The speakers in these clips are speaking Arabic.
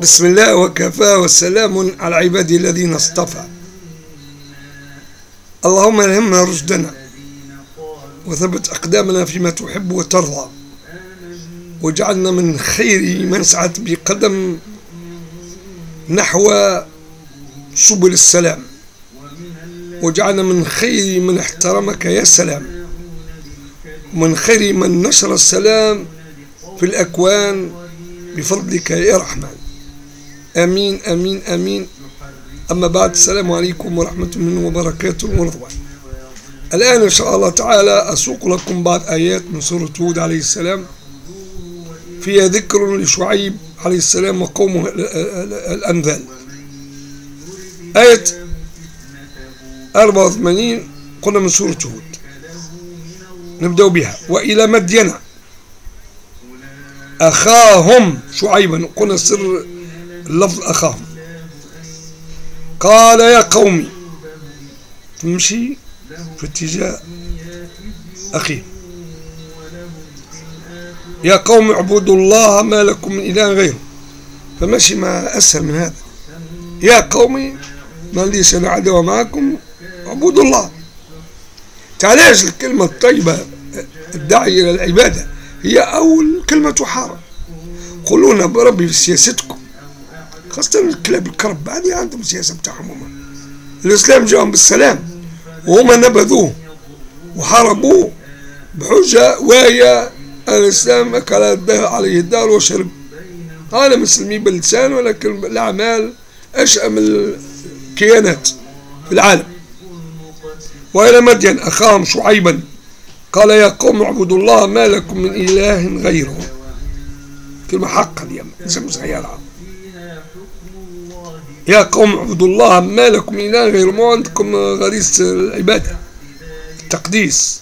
بسم الله وكفى والسلام على عبادي الذين اصطفى. اللهم الهمنا رشدنا وثبت أقدامنا فيما تحب وترضى واجعلنا من خير من سعت بقدم نحو سبل السلام واجعلنا من خير من احترمك يا سلام ومن خير من نشر السلام في الأكوان بفضلك يا رحمن. آمين آمين آمين. أما بعد السلام عليكم ورحمة الله وبركاته. ورضوان الآن إن شاء الله تعالى أسوق لكم بعض آيات من سورة هود عليه السلام. فيها ذكر لشعيب عليه السلام وقومه الأنذال. آية 84 قلنا من سورة هود. نبدأ بها. وإلى مدين أخاهم شعيبا. قلنا سر اللفظ أخاهم قال يا قومي. تمشي في اتجاه أخيه يا قوم اعبدوا الله ما لكم من إله غيره. فماشي ما أسهل من هذا. يا قومي ما ليش أنا عدوى معكم. اعبدوا الله. تعاليش الكلمة الطيبة الداعية إلى العبادة. هي أول كلمة تحارب قولونا بربي في سياستكم. خاصة الكلاب الكرب هذه عندهم سياسة بتاعهم هما. الإسلام جاهم بالسلام وهما نبذوه وحاربوه بحجة وهي الإسلام أكل عليه الدار وشرب. هذا مسلمين باللسان ولكن الأعمال أشأم الكيانات في العالم. وإلى مدين أخاهم شعيبا قال يا قوم اعبدوا الله ما لكم من إله غيره. كلمة حقا اليوم لازم سيارة. يا قوم اعبدوا الله ما لكم من إله غيره ما عندكم غريزة العبادة التقديس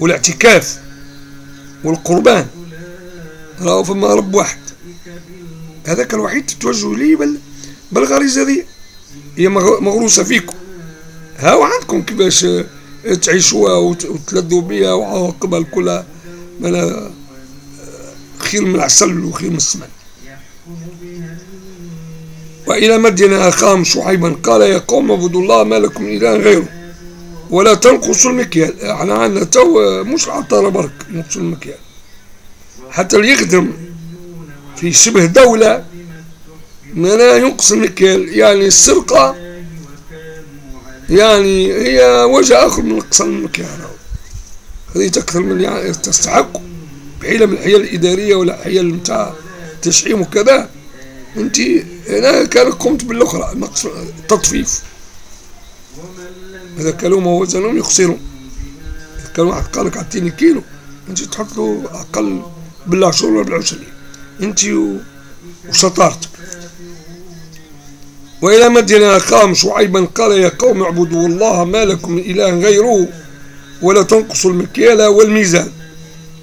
والاعتكاف والقربان. راهو فما رب واحد. هذاك الوحيد تتوجهوا لي بل بالغريزة ذي هي مغروسة فيكم. هاو عندكم كيفاش تعيشوها وتلذوا بها وعواقبها كلها خير من العسل وخير من السمن وإلى مدين أخاهم شعيبا قال يا قوم اعبدوا الله ما لكم إله غيره ولا تنقصوا المكيال. إحنا عندنا تو مش عطارة برك ينقصوا المكيال. حتى اللي يخدم في شبه دولة ما لا ينقص المكيال. يعني السرقة يعني هي وجه آخر من نقص المكيال. هذه أكثر من يعني تستحق بحيلة من الحيل الإدارية ولا حيل نتاع تشحيم وكذا. أنت هنا كان قمت التطفيف إذا كانوا ما وزنهم يخسرون إذا كان واحد قال لك أعطيني كيلو. أنت تحط له أقل بالعشر ولا بالعشرين. أنت وشطارتك وإلى مدينة أخاهم شعيبا قال يا قوم اعبدوا الله ما لكم من إله غيره ولا تنقصوا المكيال والميزان.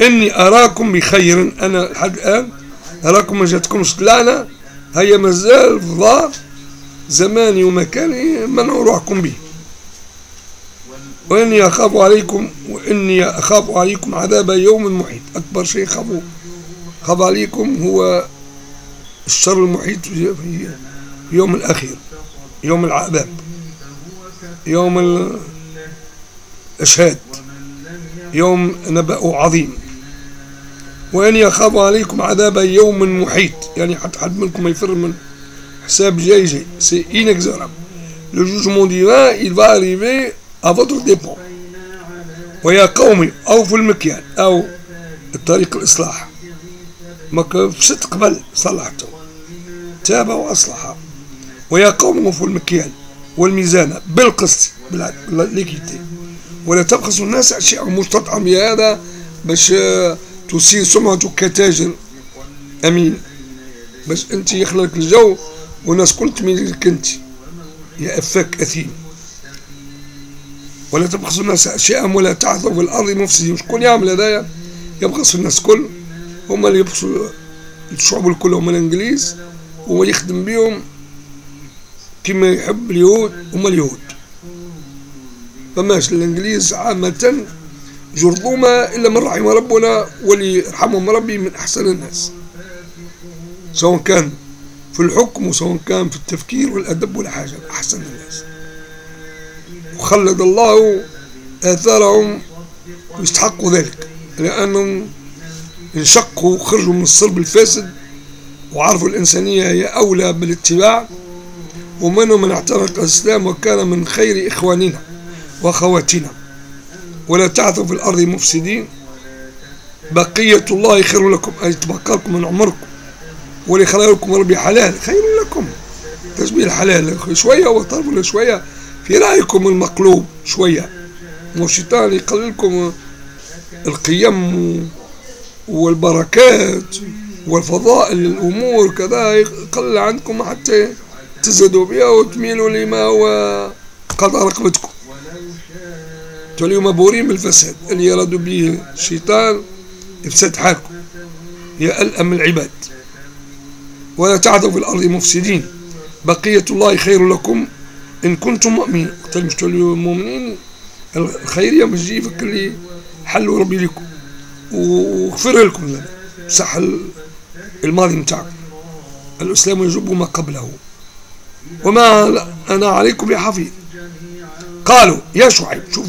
إني أراكم بخير. أنا لحد الآن أراكم ما جاتكمش لعنة هيا مازال فضاء زماني ومكاني منعوا روحكم به. وإني أخاف عليكم وإني أخاف عليكم عذاب يوم محيط. أكبر شيء خافوا خاف عليكم هو الشر المحيط في يوم الأخير يوم العذاب يوم الإشهاد يوم نبأ عظيم. وإن يخاف عليكم عذاب يوم محيط. يعني حتى حد منكم يفر من حساب جاي جاي. سي inexorable. Le jugement divin il va arriver à votre dépend ويا قومي أوفوا المكيال. أو الطريق الإصلاح. ما فسد قبل صلحته. تاب وأصلح. ويا قوم أوفوا المكيال والميزان بالقسط بالليكيتي ولا تبخسوا الناس أشياء مستطعم هذا باش تسيء سمعتك كتاجر أمين. باش أنت يخلق الجو والناس كل تميل لك أنت. يا أفاك أثيم. ولا تبخسوا الناس أشياء ولا تعثوا في الأرض مفسدين شكون يعمل هذايا؟ يبخس الناس كل. هما اللي يبخسوا الشعوب الكل هما الإنجليز هو يخدم بيهم كما يحب اليهود هما اليهود. فماش الإنجليز عامة جرذومة إلا من رحم ربنا ولي يرحمهم ربي من أحسن الناس. سواء كان في الحكم وسواء كان في التفكير والأدب والحاجة أحسن الناس. وخلد الله آثارهم يستحقوا ذلك لأنهم انشقوا وخرجوا من الصلب الفاسد وعرفوا الإنسانية هي أولى بالاتباع ومنهم من اعتنق الإسلام وكان من خير إخواننا وأخواتنا. ولا تعثوا في الأرض مفسدين. بقية الله خير لكم. أي تبقى لكم من عمركم. واللي خلق لكم ربي حلال. خير لكم. تشبيه الحلال شوية وطرف شوية؟ في رأيكم المقلوب. شوية. والشيطان يقللكم القيم والبركات والفضائل الأمور كذا يقلل عندكم حتى تزهدوا بها وتميلوا لما هو قضاء رقبتكم. توليوا مبورين بالفساد. اللي يراد به الشيطان إفساد حالكم يألأم العباد. ولا تعثوا في الأرض مفسدين. بقية الله خير لكم إن كنتم مؤمنين. قلت مش توليوا مؤمنين الخير يوم يجي فكر لي حلوا ربي لكم. وغفر لكم صح الماضي نتاعكم الإسلام يجب ما قبله. وما أنا عليكم بحفيظ. قالوا يا شعيب شوف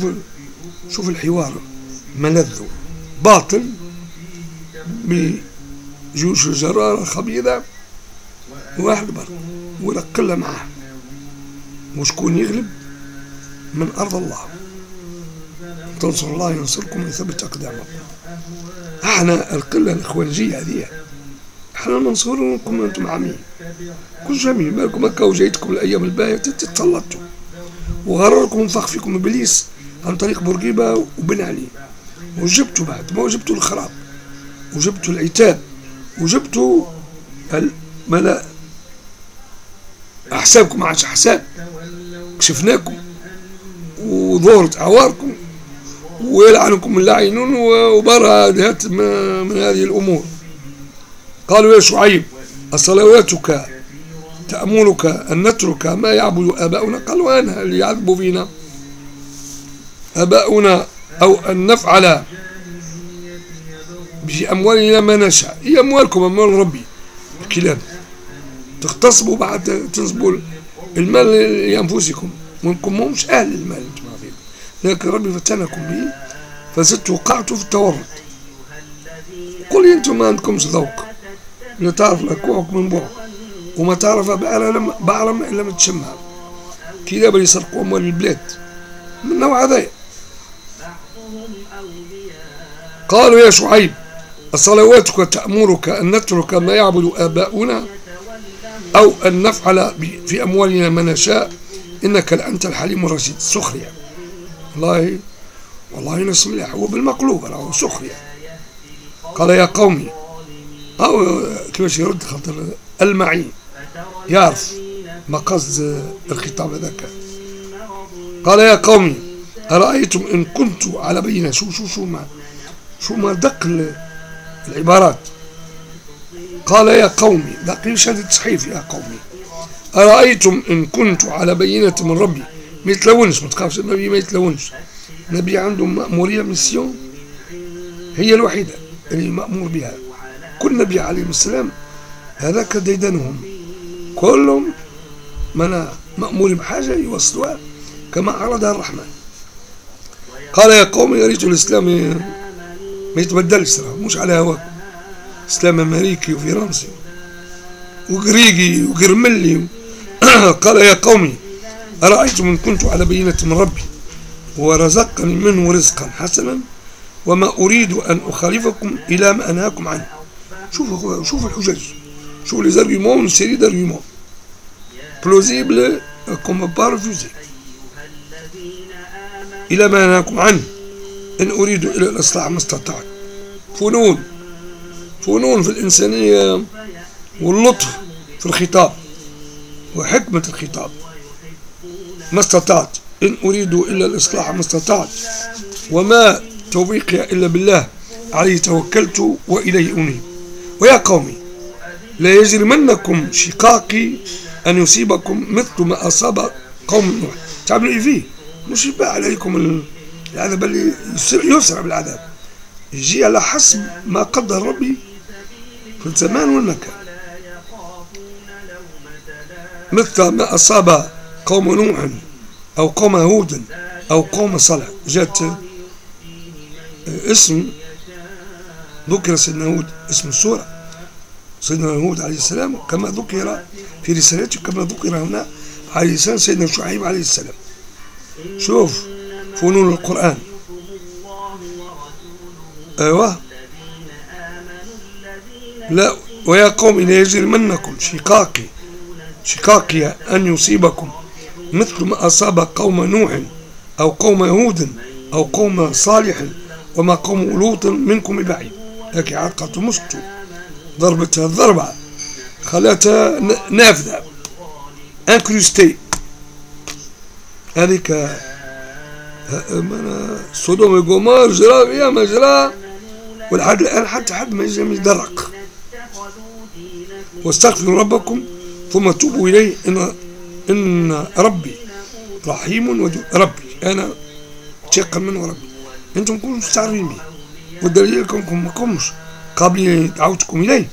شوف الحوار. ملذ باطل بجيوش الجرارة الخبيثة. واحد بر ولقلة معاه. وشكون يغلب؟ من أرض الله. تنصر الله ينصركم ويثبت أقدامكم أحنا القلة الإخوانجية هذه. أحنا ننصركم وأنتم عامين. كل جميل بالكم هكا وجيتكم الأيام الباهية تتسلطوا. وغرركم ونفخ فيكم إبليس. عن طريق بورقيبة وبن علي. وجبتوا بعد ما وجبتوا الخراب وجبتوا العتاب وجبتوا الملا أحسابكم ما عادش أحساب. كشفناكم وظهرت عواركم ويلعنكم اللاعنون وبرا من هذه الأمور. قالوا يا شعيب أصلواتك تأمرك أن نترك ما يعبد آباؤنا؟ قالوا أنا اللي يعذبوا فينا. آباؤنا أو أن نفعل بأموالنا ما نشاء. هي أموالكم أموال ربي. الكلاب تغتصبوا بعد تنصبوا المال لأنفسكم. وانكم مش أهل المال. أنتم عارفين لكن ربي فتنكم به فزدت وقعتوا في التورط. قل أنتم ما عندكمش ذوق لا تعرف لكوعك من بوعك. وما تعرف بعرم إلا ما تشمها. كذا بل يسرقوا أموال البلاد. من نوع هذا؟ قالوا يا شعيب صلواتك تأمرك أن نترك ما يعبد آباؤنا أو أن نفعل في أموالنا ما نشاء. إنك لأنت الحليم الرشيد. سخرية. والله والله نص مليح هو بالمقلوب راهو سخرية. قال يا قومي أو كيفاش يرد خاطر المعين؟ يعرف ما قصد الخطاب هذاك. قال يا قومي أرأيتم إن كنت على بينة؟ شو شو شو ما شو ما دق العبارات. قال يا قومي دقي شهادة صحيف يا قومي. أرأيتم إن كنت على بينة من ربي؟ ما يتلونش ما تخافش النبي ما يتلونش النبي عنده مأمورية ميسيون هي الوحيدة اللي مأمور بها. كل نبي عليه السلام هذاك ديدنهم. كلهم من مأمور بحاجة يوصلوها كما أرادها الرحمن. قال يا قوم يا ريت الإسلام ما يتبدلش صراحة مش على هواك. إسلام أمريكي وفرنسي وغريقي وقرملي قال يا قومي أرأيتم إن كنت على بينة من ربي ورزقني منه رزقا حسنا وما أريد أن أخالفكم إلى ما أنهاكم عنه. شوف شوف الحجج شوف les arguments une série d'arguments plausibles qu'on ne pas refuser إلى ما أنهاكم عنه. إن أريد إلى الإصلاح ما استطعت. فنون. فنون في الإنسانية واللطف في الخطاب وحكمة الخطاب. ما استطعت. إن أريد إلا الإصلاح ما استطعت. وما توفيقي إلا بالله. عليه توكلت وإليه أنيب. ويا قومي لا يجرمنكم شقاقي أن يصيبكم مثل ما أصاب قوم نوح. إيه فيه؟ مش يبقى عليكم العذاب اللي يسرع بالعذاب. يجي على حسب ما قدر ربي في الزمان والمكان. مثل ما أصاب قوم نوح أو قوم هود أو قوم صالح جاءت اسم ذكر سيدنا هود اسم السورة. سيدنا هود عليه السلام كما ذكر في رسالته كما ذكر هنا عليه السلام سيدنا شعيب عليه السلام. شوف فنون القرآن. أيوة. لا ويا قوم لا يجرمنكم شقاقي شقاقي أن يصيبكم مثل ما أصاب قوم نوح أو قوم هود أو قوم صالح وما قوم لوط منكم ببعيد لكن عقة مستو ضربتها الضربة خلاتها نافذة. انكروستي هذيك صدوم وجومار جرى فيها مجرى ولحد الآن حتى حد ما يدرق واستغفروا ربكم ثم توبوا إليه إن إن ربي رحيم ودود ربي أنا تيقن منه ربي أنتم كنتم مستعرفين به والدليل كونكم ما كنتمش قابلين دعوتكم إليه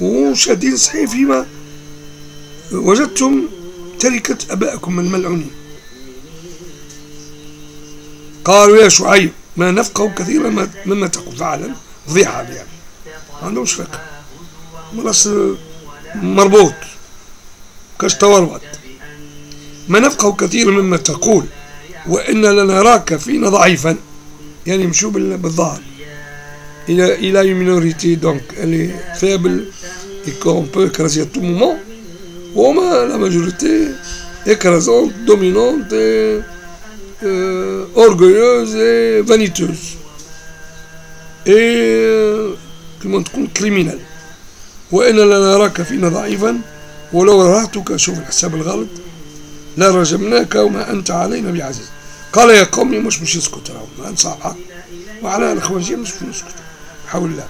وشادين صحيح فيما وجدتم تركة أبائكم الملعونين قالوا يا شعيب ما نفقه كثيرا مما تقول. فعلا فضيحة يعني. ما عندهمش فقه؟ مرس مربوط. كاش توربط ما نفقه كثيرا مما تقول وإن لنراك فينا ضعيفا. يعني مشو بالظاهر. إلى إلى une minorité donc elle est faible et qu'on peut écraser وما la majorité écrasante dominante euh, orgueilleuse et vaniteuse. Et كما تكون كريمينال وإن لنراك فينا ضعيفا ولو رأتك شوف الحساب الغلط لرجمناك وما أنت علينا بعزيز قال يا قومي مش مش يسكت صاحب حق وعلى الأخوانجية مش نسكت حول الله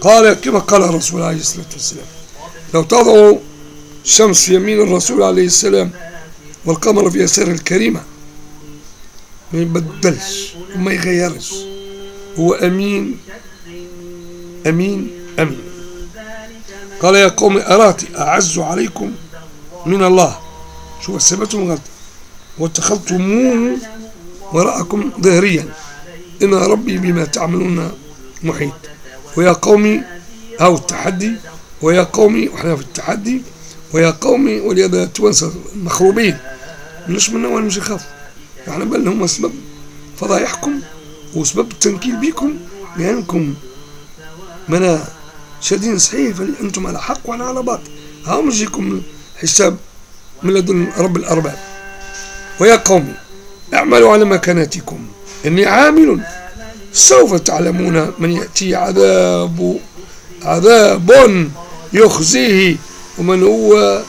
قال كما قال الرسول عليه الصلاة والسلام لو تضعوا الشمس في يمين الرسول عليه السلام والقمر في يسار الكريمة ما يبدلش وما يغيرش. هو أمين. أمين. أمين. قال يا قوم أراتي أعز عليكم من الله. شو سبتم غلط واتخذتموه وراءكم ظهريا. إن ربي بما تعملون محيط. ويا قومي أو التحدي. ويا قومي وإحنا في التحدي. ويا قومي ولهذا توانسة مخروبين. مش منا ولا مش يخاف. إحنا بل هم سبب فضايحكم وسبب التنكيل بكم لأنكم منا شادين صحيح فأنتم على حق وأنا على باطل. هم يجيكم حساب من لدن رب الأرباب. ويا قومي اعملوا على مكانتكم إني عامل سوف تعلمون من يأتي عذاب عذاب يخزيه ومن هو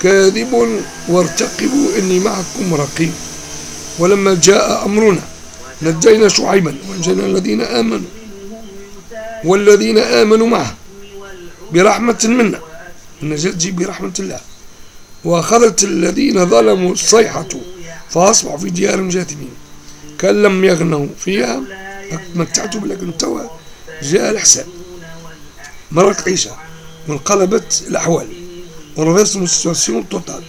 كاذب وارتقبوا إني معكم رقيب. ولما جاء أمرنا نجينا شعيبا وانجينا الذين آمنوا والذين آمنوا معه برحمة منا. النجاة تجي برحمة الله. وأخذت الذين ظلموا الصيحة فأصبحوا في ديارهم جاثمين. كان لم يغنوا فيها متعتوا لكن توا جاء الحساب مرت عيشة وانقلبت الأحوال. ورفضت ال situation totale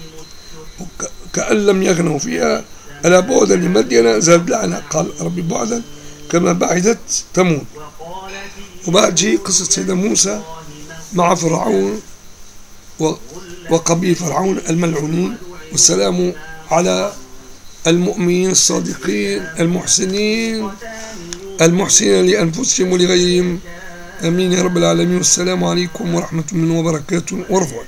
كأن لم يغنوا فيها ألا بعدا لمدين زاد لعنة قال ربي بعدا كما بعدت ثمود وبعد جي قصة سيدنا موسى مع فرعون وقبيل فرعون الملعونين. والسلام على المؤمنين الصادقين المحسنين المحسنين لأنفسهم ولغيرهم. أمين يا رب العالمين. والسلام عليكم ورحمة الله وبركاته. ورفعه